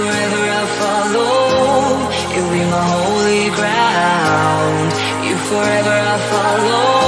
Forever I'll follow. You'll be my holy ground. You forever I'll follow.